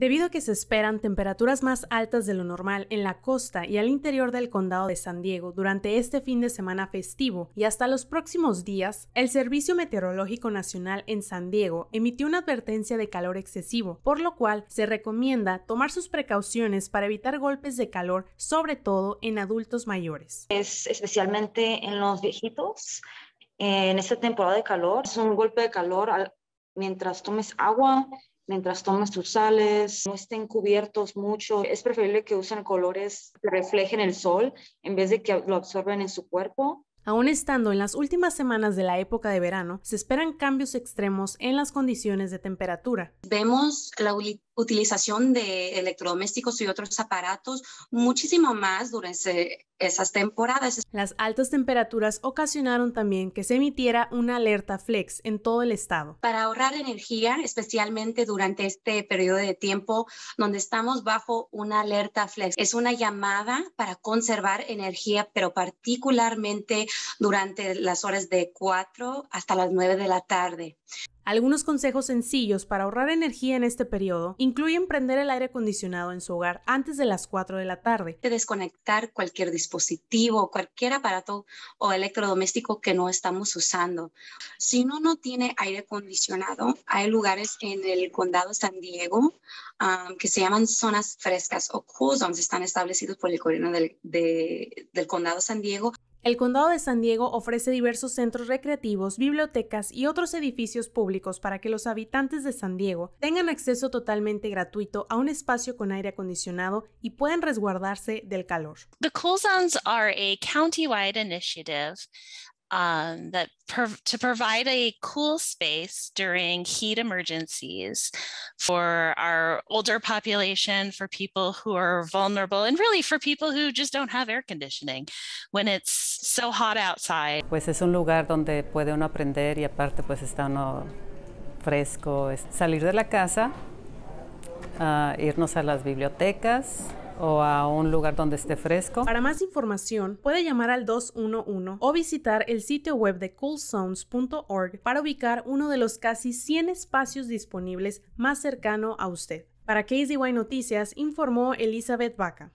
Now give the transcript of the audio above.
Debido a que se esperan temperaturas más altas de lo normal en la costa y al interior del condado de San Diego durante este fin de semana festivo y hasta los próximos días, el Servicio Meteorológico Nacional en San Diego emitió una advertencia de calor excesivo, por lo cual se recomienda tomar sus precauciones para evitar golpes de calor, sobre todo en adultos mayores. Es especialmente en los viejitos. En esta temporada de calor, es un golpe de calor mientras tomes agua, mientras tomas tus sales, no estén cubiertos mucho. Es preferible que usen colores que reflejen el sol en vez de que lo absorben en su cuerpo. Aún estando en las últimas semanas de la época de verano, se esperan cambios extremos en las condiciones de temperatura. Vemos la utilización de electrodomésticos y otros aparatos muchísimo más durante esas temporadas. Las altas temperaturas ocasionaron también que se emitiera una alerta flex en todo el estado. Para ahorrar energía, especialmente durante este periodo de tiempo donde estamos bajo una alerta flex, es una llamada para conservar energía, pero particularmente durante las horas de 4 hasta las 9 de la tarde. Algunos consejos sencillos para ahorrar energía en este periodo incluyen prender el aire acondicionado en su hogar antes de las 4 de la tarde. Desconectar cualquier dispositivo, cualquier aparato o electrodoméstico que no estamos usando. Si uno no tiene aire acondicionado, hay lugares en el condado San Diego um, que se llaman zonas frescas o cool zones, están establecidos por el gobierno del, del condado San Diego. El Condado de San Diego ofrece diversos centros recreativos, bibliotecas y otros edificios públicos para que los habitantes de San Diego tengan acceso totalmente gratuito a un espacio con aire acondicionado y puedan resguardarse del calor. The Cool Zones are a county-wide initiative um, that to provide a cool space during heat emergencies for our older population, for people who are vulnerable, and really for people who just don't have air conditioning when it's so hot outside. Pues es un lugar donde puede uno aprender y aparte pues está uno fresco, salir de la casa, uh, irnos a las bibliotecas, o a un lugar donde esté fresco. Para más información, puede llamar al 211 o visitar el sitio web de coolzones.org para ubicar uno de los casi 100 espacios disponibles más cercano a usted. Para KZY Noticias, informó Elizabeth Vaca.